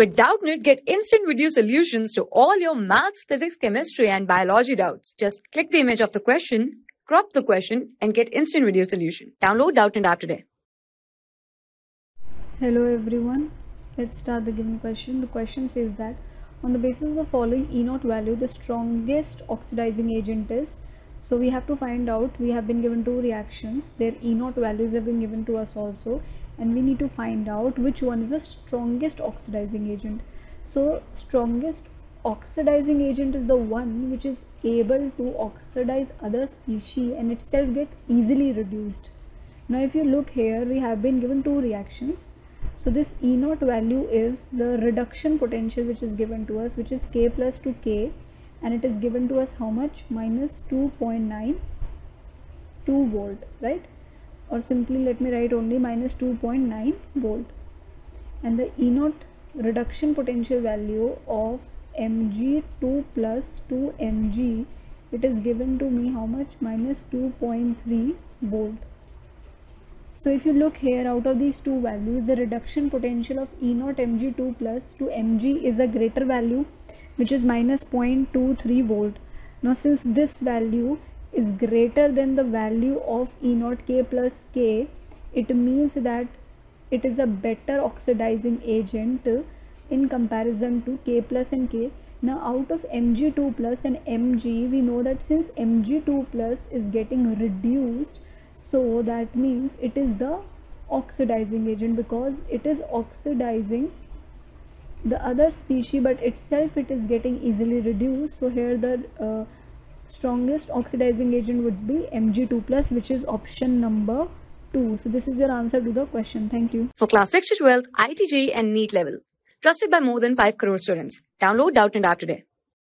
With Doubtnut, get instant video solutions to all your maths, physics, chemistry, and biology doubts. Just click the image of the question, crop the question, and get instant video solution. Download Doubtnut app today. Hello everyone. Let's start the given question. The question says that on the basis of the following E naught value, the strongest oxidizing agent is. So we have to find out. We have been given two reactions. Their E naught values have been given to us also and we need to find out which one is the strongest oxidizing agent so strongest oxidizing agent is the one which is able to oxidize other species and itself get easily reduced now if you look here we have been given two reactions so this E naught value is the reduction potential which is given to us which is K plus to K and it is given to us how much? Minus 2.9 2 volt right? Or simply let me write only minus 2.9 volt. And the E naught reduction potential value of mg2 plus 2 mg it is given to me how much? Minus 2.3 volt. So if you look here out of these two values the reduction potential of E naught mg2 plus to mg is a greater value which is minus 0.23 volt now since this value is greater than the value of E naught K plus K, it means that it is a better oxidizing agent in comparison to K plus and K. Now out of Mg2 plus and Mg, we know that since Mg2 plus is getting reduced, so that means it is the oxidizing agent because it is oxidizing the other species but itself it is getting easily reduced so here the uh, strongest oxidizing agent would be Mg2 plus which is option number 2. So this is your answer to the question. Thank you. For class 6 to 12, IIT JEE and NEET level. Trusted by more than 5 crore students. Download Doubtnut App today.